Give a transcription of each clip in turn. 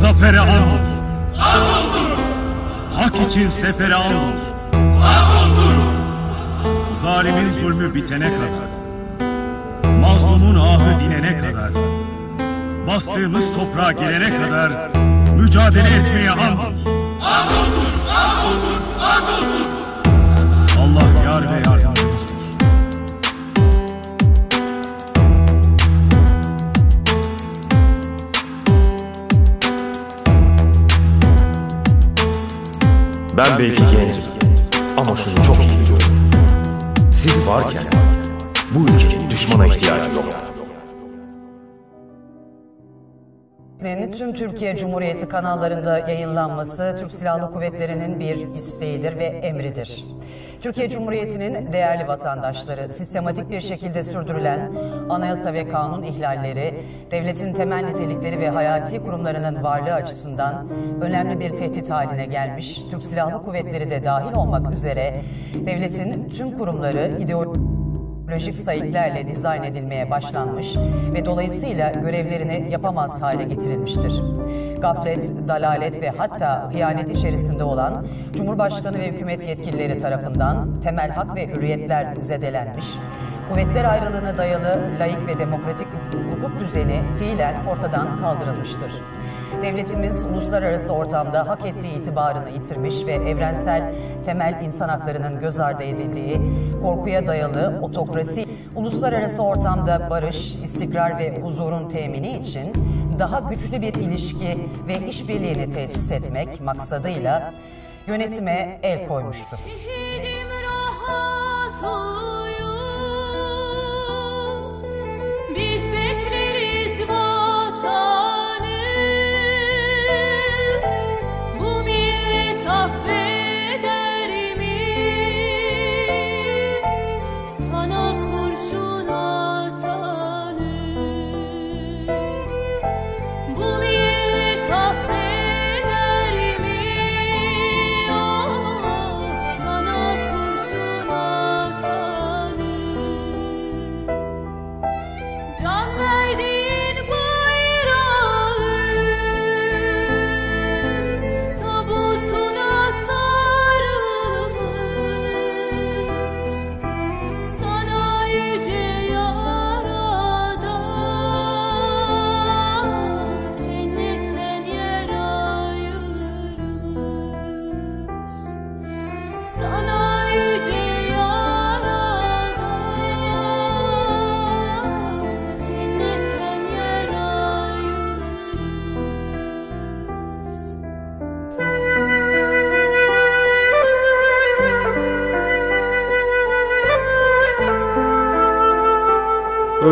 Zafere andolsun. Hak için sefere andolsun. Zalimin zulmü bitene kadar, mazlumun ahı dinene kadar, bastığımız toprağa gelene kadar mücadele etmeye andolsun. Allah yar ve yardımcımız Ben belki gencim ama şunu çok iyi biliyorum. Siz varken bu ülkenin düşmana ihtiyacı yok. Tüm Türkiye Cumhuriyeti kanallarında yayınlanması Türk Silahlı Kuvvetleri'nin bir isteğidir ve emridir. Türkiye Cumhuriyeti'nin değerli vatandaşları sistematik bir şekilde sürdürülen anayasa ve kanun ihlalleri, devletin temel nitelikleri ve hayati kurumlarının varlığı açısından önemli bir tehdit haline gelmiş. Türk Silahlı Kuvvetleri de dahil olmak üzere devletin tüm kurumları ideolojik Lojik sayıklarla dizayn edilmeye başlanmış ve dolayısıyla görevlerini yapamaz hale getirilmiştir. Gaflet, dalalet ve hatta hıyanet içerisinde olan Cumhurbaşkanı ve hükümet yetkilileri tarafından temel hak ve hürriyetler zedelenmiş, kuvvetler ayrılığına dayalı layık ve demokratik hukuk düzeni fiilen ortadan kaldırılmıştır. Devletimiz uluslararası ortamda hak ettiği itibarını yitirmiş ve evrensel temel insan haklarının göz ardı edildiği korkuya dayalı otokrasi uluslararası ortamda barış, istikrar ve huzurun temini için daha güçlü bir ilişki ve işbirliğini tesis etmek maksadıyla yönetime el koymuştur. Şehidim rahat uyu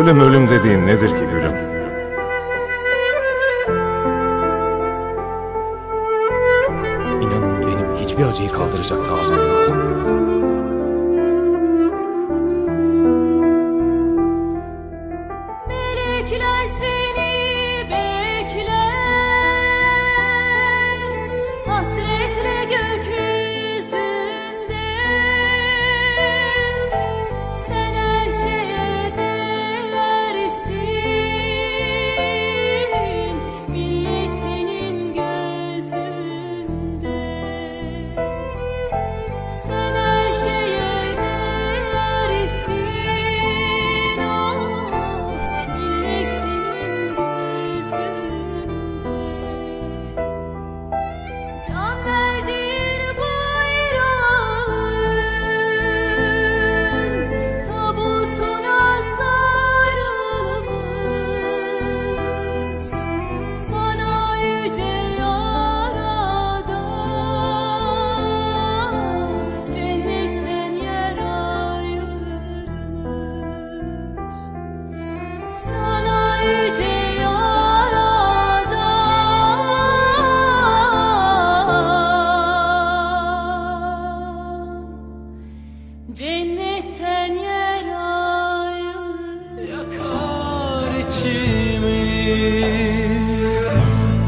Ölüm ölüm dediğin nedir ki gülüm? İnanın benim hiçbir acıyı kaldıracak tahammülüm yok. İçimi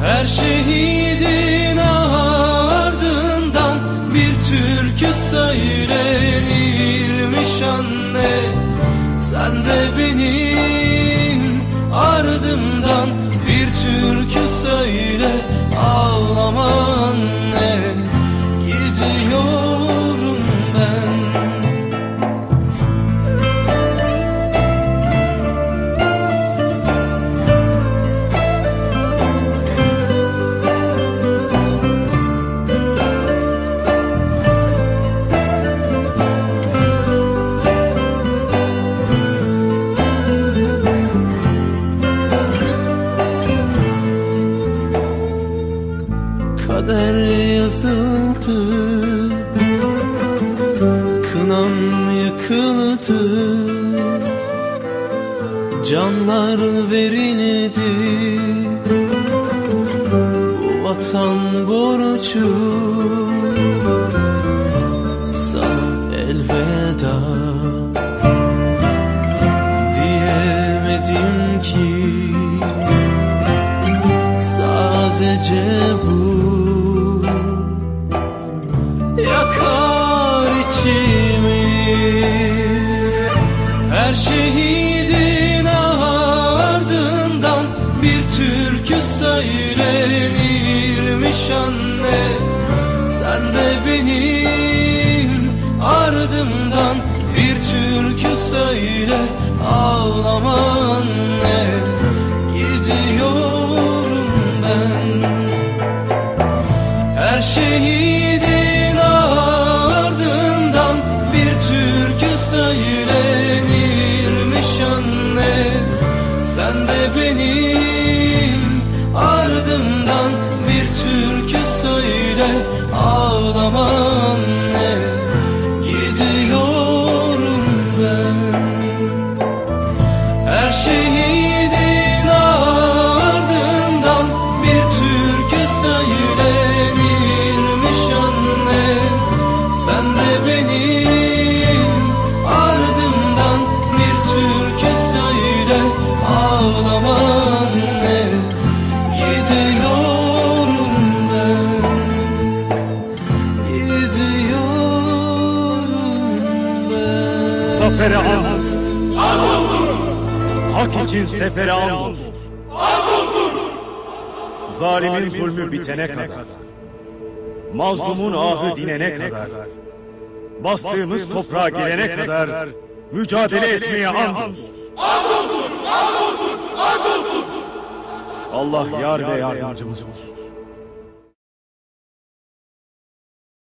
Her şehidin ardından bir türkü söylenirmiş anne. Sen de benim ardımdan bir türkü söyle Ağlama anne. Gidiyorum yakıldı Canlar verildi. Bu vatan borcu. Sana elveda şehidin ardından Bir türkü söylenirmiş anne. Sen de benim ardımdan Bir türkü söyle Ağlama anne. Gidiyorum ben. Her şehidin de benim ardımdan bir türkü söyle Ağlama anne gidiyorum ben Gidiyorum ben. Zafere andolsun. Hak için sefere andolsun. Zalimin zulmü bitene kadar. Mazlumun ahı dinene kadar. Bastığımız toprağa gelene kadar mücadele etmeye andolsun. Allah yar ve yardımcımız olsun.